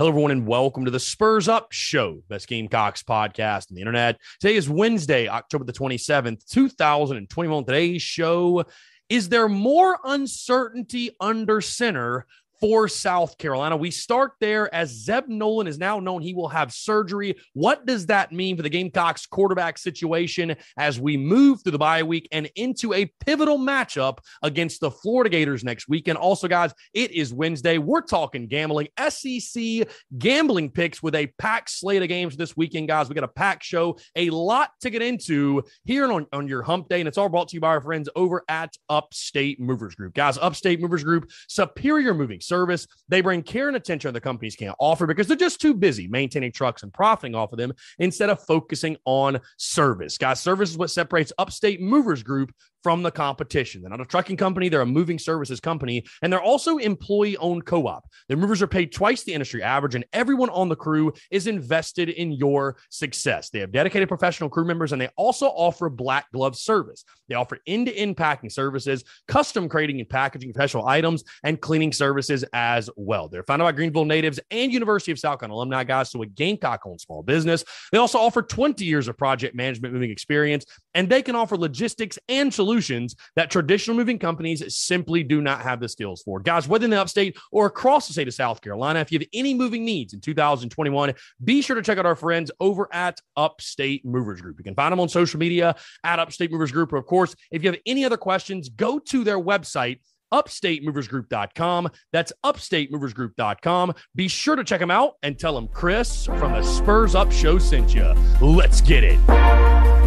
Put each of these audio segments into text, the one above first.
Hello, everyone, and welcome to the Spurs Up Show, best Gamecocks podcast on the internet. Today is Wednesday, October the 27th, 2021. Today's show is there more uncertainty under center for South Carolina. We start there as Zeb Noland is now known he will have surgery. What does that mean for the Gamecocks quarterback situation as we move through the bye week and into a pivotal matchup against the Florida Gators next week? And also, guys, it is Wednesday. We're talking gambling, SEC gambling picks with a packed slate of games this weekend, guys. We got a packed show, a lot to get into here on, on your hump day. And it's all brought to you by our friends over at Upstate Movers Group. Guys, Upstate Movers Group, superior moving service. They bring care and attention other companies can't offer because they're just too busy maintaining trucks and profiting off of them instead of focusing on service. Guys, service is what separates Upstate Movers Group from the competition. They're not a trucking company, they're a moving services company, and they're also employee owned co op. Their movers are paid twice the industry average, and everyone on the crew is invested in your success. They have dedicated professional crew members, and they also offer black glove service. They offer end to end packing services, custom crating and packaging professional items, and cleaning services as well. They're founded by Greenville natives and University of South Carolina alumni guys, so a Gamecock owned small business. They also offer 20 years of project management moving experience, and they can offer logistics and solutions solutions that traditional moving companies simply do not have the skills for. Guys, whether in the upstate or across the state of South Carolina, if you have any moving needs in 2021, be sure to check out our friends over at Upstate Movers Group. You can find them on social media at Upstate Movers Group. Of course, if you have any other questions, go to their website upstatemoversgroup.com. That's upstatemoversgroup.com. Be sure to check them out and tell them Chris from the Spurs Up Show sent you. Let's get it.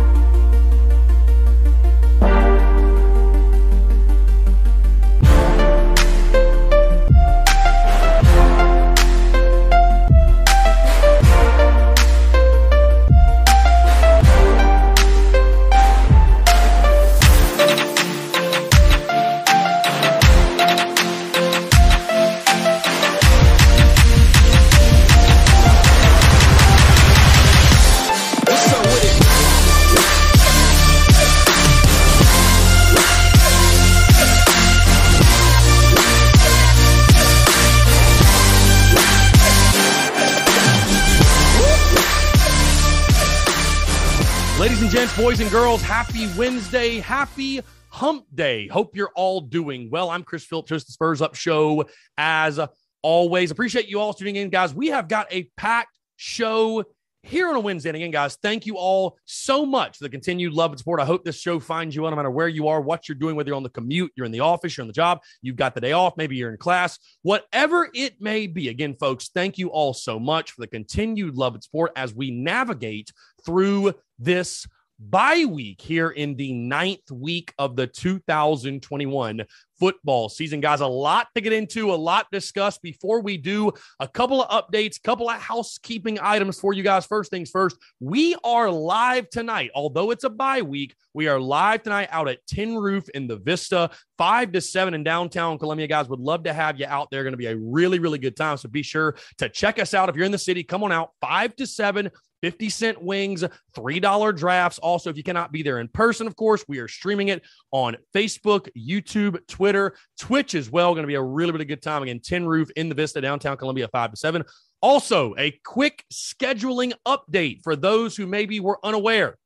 Gents, boys, and girls, happy Wednesday. Happy hump day. Hope you're all doing well. I'm Chris Phillips, host the Spurs Up Show. As always, appreciate you all tuning in, guys. We have got a packed show here on a Wednesday. And again, guys, thank you all so much for the continued love and support. I hope this show finds you on no matter where you are, what you're doing, whether you're on the commute, you're in the office, you're on the job, you've got the day off, maybe you're in class, whatever it may be. Again, folks, thank you all so much for the continued love and support as we navigate through this bye week here in the ninth week of the 2021 football season. Guys, a lot to get into, a lot discussed. Before we do, a couple of updates, couple of housekeeping items for you guys. First things first, we are live tonight. Although it's a bye week, we are live tonight out at Tin Roof in the Vista, 5 to 7 in downtown Columbia. Guys, would love to have you out there. Going to be a really, really good time. So be sure to check us out. If you're in the city, come on out, 5 to 7 50 cent wings, $3 drafts. Also, if you cannot be there in person, of course, we are streaming it on Facebook, YouTube, Twitter, Twitch as well. Going to be a really, really good time. Again, Tin Roof in the Vista, downtown Columbia, 5 to 7. Also, a quick scheduling update for those who maybe were unaware.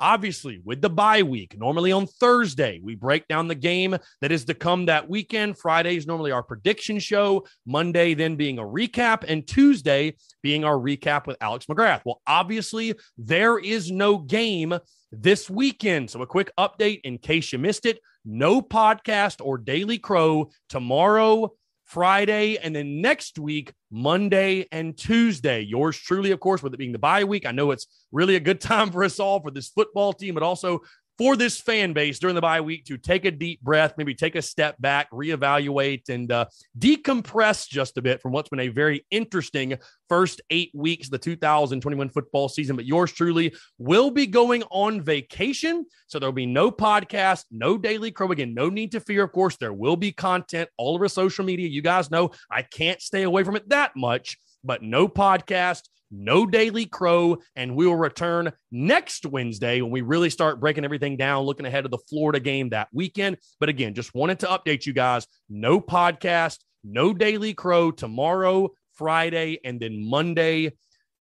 Obviously, with the bye week, normally on Thursday, we break down the game that is to come that weekend. Friday is normally our prediction show, Monday, then being a recap, and Tuesday being our recap with Alex McGrath. Well, obviously, there is no game this weekend. So, a quick update in case you missed it no podcast or Daily Crow tomorrow Friday, and then next week, Monday and Tuesday. Yours truly, of course, with it being the bye week. I know it's really a good time for us all for this football team, but also for this fan base during the bye week to take a deep breath, maybe take a step back, reevaluate, and uh, decompress just a bit from what's been a very interesting first eight weeks of the 2021 football season. But yours truly will be going on vacation. So there'll be no podcast, no daily crow. Again, no need to fear. Of course, there will be content all over social media. You guys know I can't stay away from it that much, but no podcast no Daily Crow, and we will return next Wednesday when we really start breaking everything down, looking ahead of the Florida game that weekend. But again, just wanted to update you guys no podcast, no Daily Crow tomorrow. Friday, and then Monday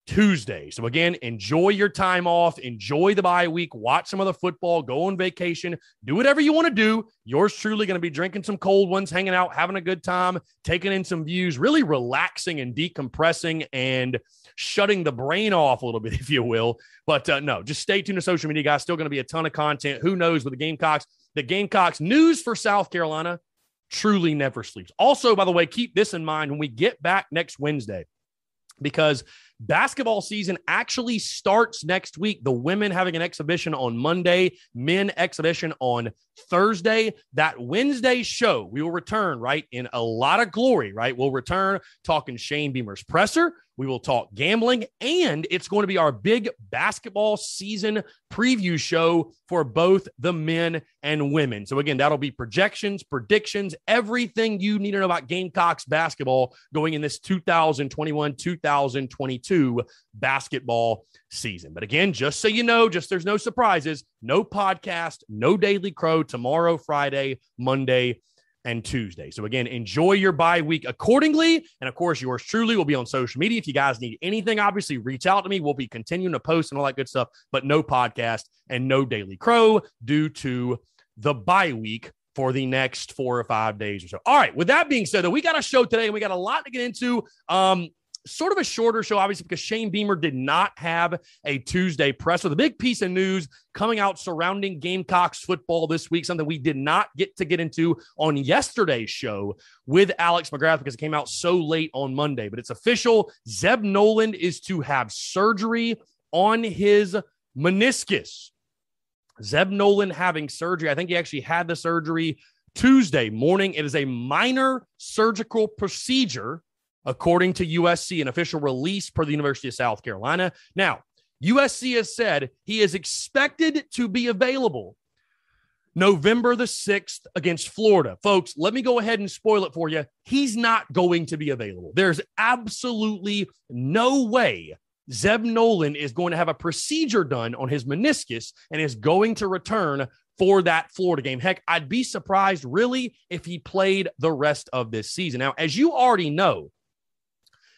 Tuesday. So again, enjoy your time off, enjoy the bye week, watch some of the football, go on vacation, do whatever you want to do. Yours truly going to be drinking some cold ones, hanging out, having a good time, taking in some views, really relaxing and decompressing and shutting the brain off a little bit, if you will. But uh, no, just stay tuned to social media, guys. Still going to be a ton of content. Who knows with the Gamecocks? The Gamecocks news for South Carolina truly never sleeps. Also, by the way, keep this in mind when we get back next Wednesday because basketball season actually starts next week. The women having an exhibition on Monday, men exhibition on Thursday. That Wednesday show, we will return, right, in a lot of glory, right? We'll return talking Shane Beamer's presser. We will talk gambling, and it's going to be our big basketball season preview show for both the men and women. So, again, that'll be projections, predictions, everything you need to know about Gamecocks basketball going in this 2021 2022 basketball season. But again, just so you know, just there's no surprises, no podcast, no Daily Crow tomorrow, Friday, Monday, and Tuesday. So again, enjoy your bye week accordingly. And of course, yours truly will be on social media. If you guys need anything, obviously reach out to me. We'll be continuing to post and all that good stuff, but no podcast and no Daily Crow due to the bye week for the next four or five days or so. All right. With that being said, though, we got a show today and we got a lot to get into. Um, sort of a shorter show, obviously, because Shane Beamer did not have a Tuesday presser. The big piece of news coming out surrounding Gamecocks football this week, something we did not get to get into on yesterday's show with Alex McGrath because it came out so late on Monday. But it's official. Zeb Noland is to have surgery on his meniscus. Zeb Noland having surgery. I think he actually had the surgery Tuesday morning. It is a minor surgical procedure according to USC, an official release per the University of South Carolina. Now, USC has said he is expected to be available November the 6th against Florida. Folks, let me go ahead and spoil it for you. He's not going to be available. There's absolutely no way Zeb Noland is going to have a procedure done on his meniscus and is going to return for that Florida game. Heck, I'd be surprised really if he played the rest of this season. Now, as you already know,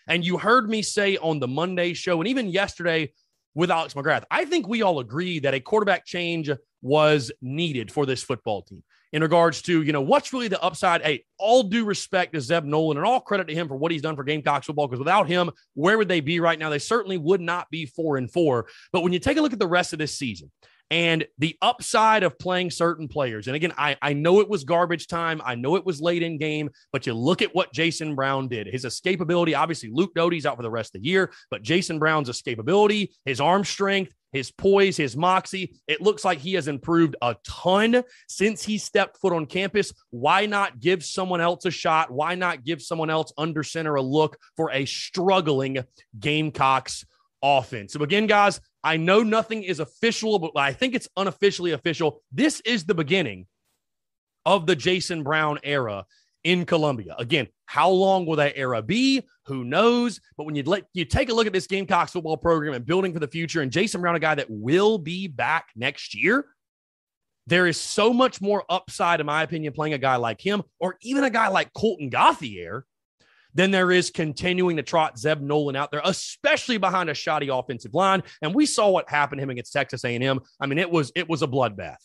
and you heard me say on the Monday show and even yesterday with Alex McGrath, I think we all agree that a quarterback change was needed for this football team in regards to, you know, what's really the upside. Hey, all due respect to Zeb Noland and all credit to him for what he's done for Gamecocks football, because without him, where would they be right now? They certainly would not be four and four. But when you take a look at the rest of this season, and the upside of playing certain players. And again, I, I know it was garbage time. I know it was late in game, but you look at what Jason Brown did. His escapability, obviously, Luke Doty's out for the rest of the year, but Jason Brown's escapability, his arm strength, his poise, his moxie. It looks like he has improved a ton since he stepped foot on campus. Why not give someone else a shot? Why not give someone else under center a look for a struggling Gamecocks offense? So, again, guys, I know nothing is official, but I think it's unofficially official. This is the beginning of the Jason Brown era in Columbia. Again, how long will that era be? Who knows? But when you let you take a look at this Gamecocks football program and building for the future, and Jason Brown, a guy that will be back next year, there is so much more upside, in my opinion, playing a guy like him, or even a guy like Colten Gauthier, than there is continuing to trot Zeb Noland out there, especially behind a shoddy offensive line. And we saw what happened to him against Texas A&M. I mean, it was it was a bloodbath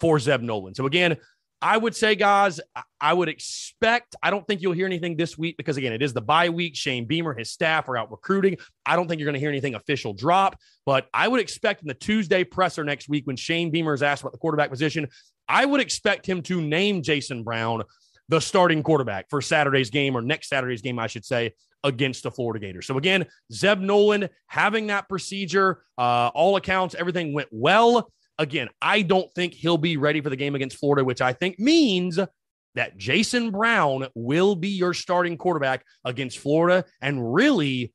for Zeb Noland. So again, I would say, guys, I would expect. I don't think you'll hear anything this week because, again, it is the bye week. Shane Beamer, his staff are out recruiting. I don't think you're going to hear anything official drop, but I would expect in the Tuesday presser next week when Shane Beamer is asked about the quarterback position, I would expect him to name Jason Brown the starting quarterback for Saturday's game or next Saturday's game, I should say, against the Florida Gators. So again, Zeb Noland having that procedure, uh, all accounts, everything went well. Again, I don't think he'll be ready for the game against Florida, which I think means that Jason Brown will be your starting quarterback against Florida. And really,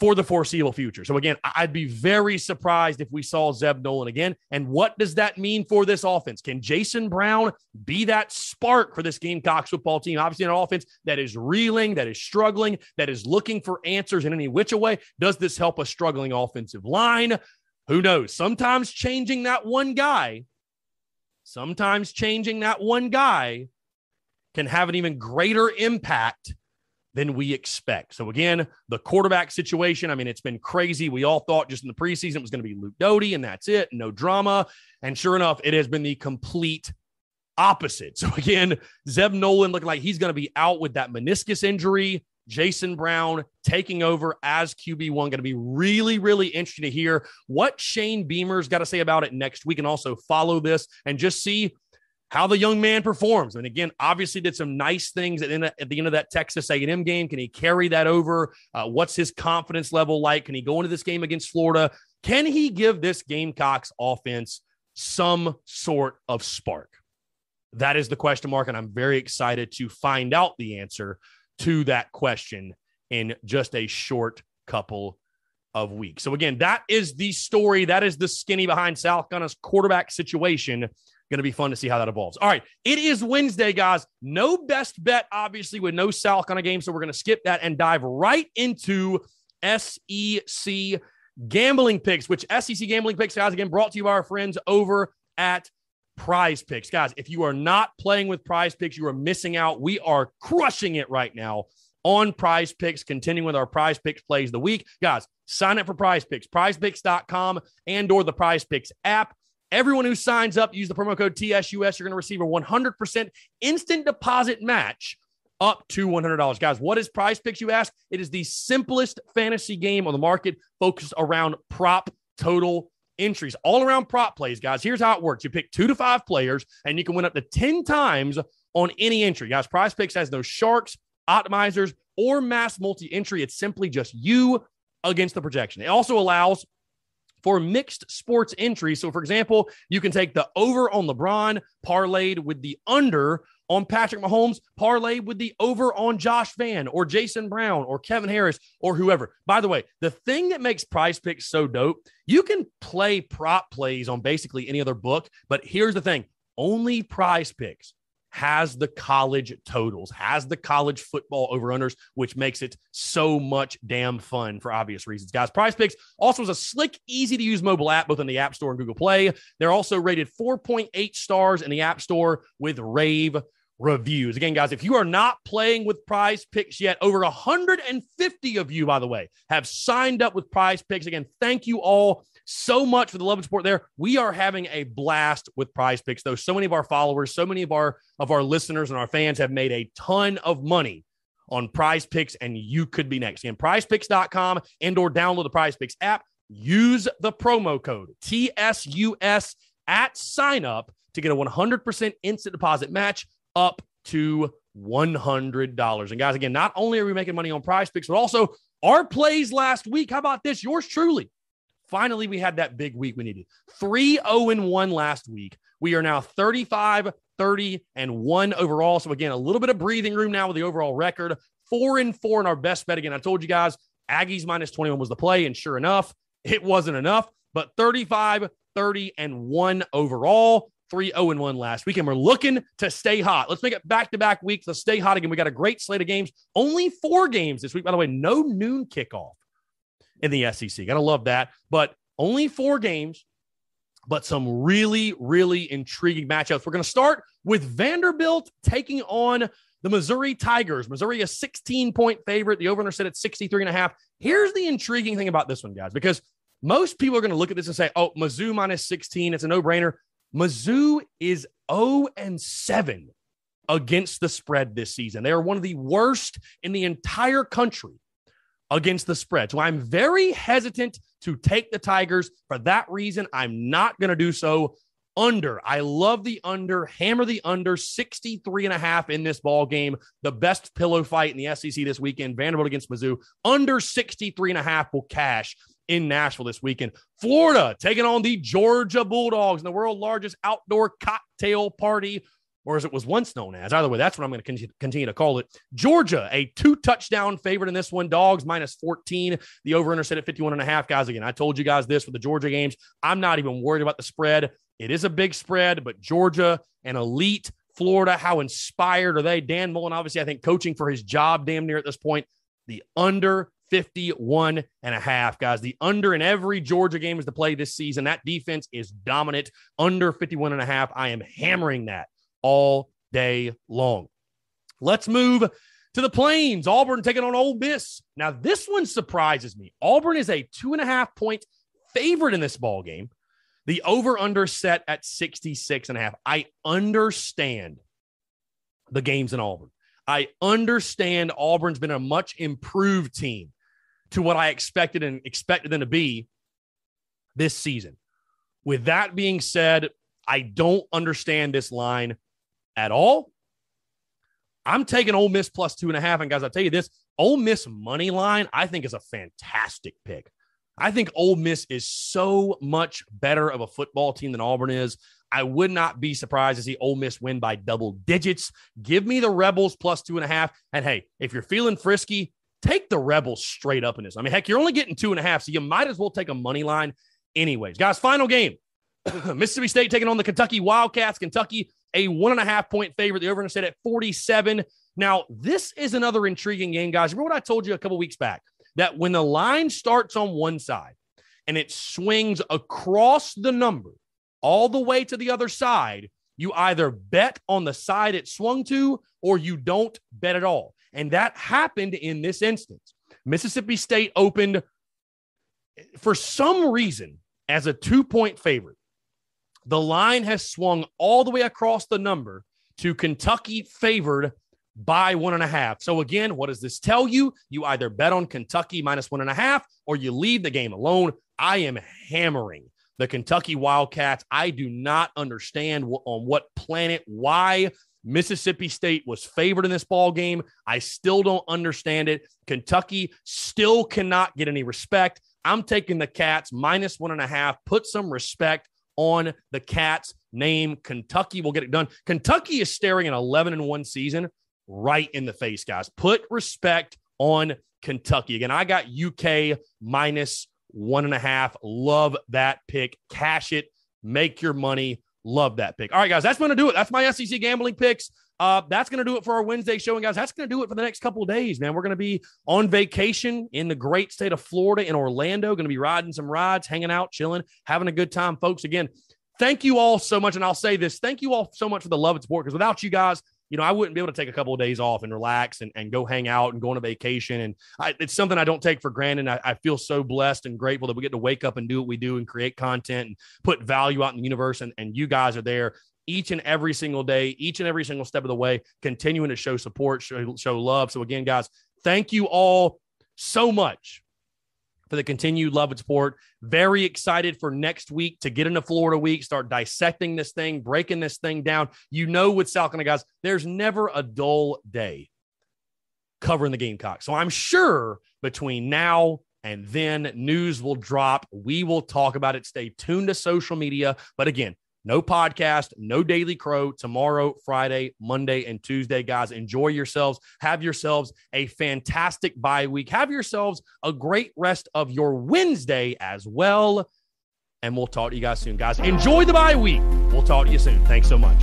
for the foreseeable future. So again, I'd be very surprised if we saw Zeb Noland again. And what does that mean for this offense? Can Jason Brown be that spark for this Gamecocks football team? Obviously, an offense that is reeling, that is struggling, that is looking for answers in any which way. Does this help a struggling offensive line? Who knows? Sometimes changing that one guy, sometimes changing that one guy can have an even greater impact than we expect. So again, the quarterback situation, I mean, it's been crazy. We all thought just in the preseason it was going to be Luke Doty and that's it, no drama. And sure enough, it has been the complete opposite. So again, Zeb Noland looking like he's going to be out with that meniscus injury. Jason Brown taking over as QB1. Going to be really, really interesting to hear what Shane Beamer's got to say about it next week and also follow this and just see how the young man performs. And again, obviously did some nice things at the end of, at the end of that Texas A&M game. Can he carry that over? Uh, what's his confidence level like? Can he go into this game against Florida? Can he give this Gamecocks offense some sort of spark? That is the question mark, and I'm very excited to find out the answer to that question in just a short couple of weeks. So again, that is the story. That is the skinny behind South Gunna's quarterback situation. Going to be fun to see how that evolves. All right, it is Wednesday, guys. No best bet, obviously, with no South Gunna game. So we're going to skip that and dive right into SEC gambling picks, which SEC gambling picks, guys, again, brought to you by our friends over at Prize Picks. Guys, if you are not playing with Prize Picks, you are missing out. We are crushing it right now on Prize Picks, continuing with our Prize Picks plays the week. Guys, sign up for Prize Picks, prizepicks.com and or the Prize Picks app. Everyone who signs up, use the promo code TSUS, you're going to receive a 100% instant deposit match up to $100. Guys, what is Prize Picks, you ask? It is the simplest fantasy game on the market focused around prop total entries, all around prop plays, guys. Here's how it works you pick two to five players, and you can win up to 10 times on any entry. Guys, Prize Picks has no sharks, optimizers, or mass multi entry. It's simply just you against the projection. It also allows for mixed sports entries. So, for example, you can take the over on LeBron parlayed with the under on Patrick Mahomes, parlay with the over on Josh Vann or Jason Brown or Kevin Harris or whoever. By the way, the thing that makes prize picks so dope, you can play prop plays on basically any other book, but here's the thing only prize picks has the college totals, has the college football over which makes it so much damn fun for obvious reasons. Guys, Prize Picks also is a slick, easy to use mobile app, both in the App Store and Google Play. They're also rated 4.8 stars in the App Store with rave reviews. Again, guys, if you are not playing with prize picks yet, over 150 of you, by the way, have signed up with prize picks. Again, thank you all so much for the love and support there. We are having a blast with prize picks, though. So many of our followers, so many of our of our listeners and our fans have made a ton of money on prize picks, and you could be next. Again, prizepicks.com and or download the prize picks app. Use the promo code TSUS at sign up to get a 100% instant deposit match up to $100. And guys, again, not only are we making money on prize picks, but also our plays last week. How about this? Yours truly. Finally, we had that big week we needed. 3 0 1 last week. We are now 35, 30, and 1 overall. So, again, a little bit of breathing room now with the overall record. 4 and 4 in our best bet. Again, I told you guys Aggies minus 21 was the play. And sure enough, it wasn't enough, but 35, 30, and 1 overall. 3 0 and 1 last week, and we're looking to stay hot. Let's make it back to back weeks. Let's stay hot again. We got a great slate of games. Only four games this week, by the way. No noon kickoff in the SEC. Gotta love that. But only four games, but some really, really intriguing matchups. We're going to start with Vanderbilt taking on the Missouri Tigers. Missouri, a 16 point favorite. The over under set at 63 and a half. Here's the intriguing thing about this one, guys, because most people are going to look at this and say, oh, Mizzou minus 16. It's a no brainer. Mizzou is 0 and 7 against the spread this season. They are one of the worst in the entire country against the spread. So I'm very hesitant to take the Tigers. For that reason, I'm not going to do so. Under. I love the under. Hammer the under 63 and a half in this ball game. The best pillow fight in the SEC this weekend. Vanderbilt against Mizzou. Under 63 and a half will cash in Nashville this weekend. Florida taking on the Georgia Bulldogs in the world's largest outdoor cocktail party, or as it was once known as. Either way, that's what I'm going to continue to call it. Georgia, a two touchdown favorite in this one. Dogs minus 14. The over under set at 51 and a half. Guys, again, I told you guys this with the Georgia games. I'm not even worried about the spread. It is a big spread, but Georgia, an elite Florida, how inspired are they? Dan Mullen, obviously, I think coaching for his job damn near at this point. The under 51 and a half, guys. The under in every Georgia game is to play this season. That defense is dominant. Under 51 and a half. I am hammering that all day long. Let's move to the Plains. Auburn taking on Ole Miss. Now, this one surprises me. Auburn is a two and a half point favorite in this ball game. The over under set at 66 and a half. I understand the games in Auburn. I understand Auburn's been a much improved team to what I expected and expected them to be this season. With that being said, I don't understand this line at all. I'm taking Ole Miss plus two and a half. And guys, I'll tell you this Ole Miss money line, I think is a fantastic pick. I think Ole Miss is so much better of a football team than Auburn is. I would not be surprised to see Ole Miss win by double digits. Give me the Rebels plus two and a half. And hey, if you're feeling frisky, take the Rebels straight up in this. I mean, heck, you're only getting two and a half, so you might as well take a money line anyways. Guys, final game. Mississippi State taking on the Kentucky Wildcats. Kentucky, a one and a half point favorite. The over and set at 47. Now, this is another intriguing game, guys. Remember what I told you a couple weeks back? That when the line starts on one side and it swings across the number all the way to the other side, you either bet on the side it swung to or you don't bet at all. And that happened in this instance. Mississippi State opened for some reason as a two point favorite. The line has swung all the way across the number to Kentucky favored by one and a half. So, again, what does this tell you? You either bet on Kentucky minus one and a half or you leave the game alone. I am hammering the Kentucky Wildcats. I do not understand on what planet why Mississippi State was favored in this ball game. I still don't understand it. Kentucky still cannot get any respect. I'm taking the Cats minus one and a half. Put some respect on the Cats name. Kentucky will get it done. Kentucky is staring an 11 and 1 season right in the face, guys. Put respect on Kentucky. Again, I got UK minus one and a half. Love that pick. Cash it, make your money. Love that pick. All right, guys, that's going to do it. That's my SEC gambling picks. Uh, that's going to do it for our Wednesday show. And guys, that's going to do it for the next couple days, man. We're going to be on vacation in the great state of Florida in Orlando, going to be riding some rides, hanging out, chilling, having a good time, folks. Again, thank you all so much. And I'll say this thank you all so much for the love and support because without you guys, you know, I wouldn't be able to take a couple of days off and relax and, and go hang out and go on a vacation. And I, it's something I don't take for granted. I, I, feel so blessed and grateful that we get to wake up and do what we do and create content and put value out in the universe. And, and you guys are there each and every single day, each and every single step of the way, continuing to show support, show, show love. So, again, guys, thank you all so much for the continued love and support. Very excited for next week to get into Florida week, start dissecting this thing, breaking this thing down. You know, with Salcona guys, there's never a dull day covering the Gamecocks. So I'm sure between now and then news will drop. We will talk about it. Stay tuned to social media. But again, no podcast, no Daily Crow tomorrow, Friday, Monday, and Tuesday. Guys, enjoy yourselves. Have yourselves a fantastic bye week. Have yourselves a great rest of your Wednesday as well. And we'll talk to you guys soon. Guys, enjoy the bye week. We'll talk to you soon. Thanks so much.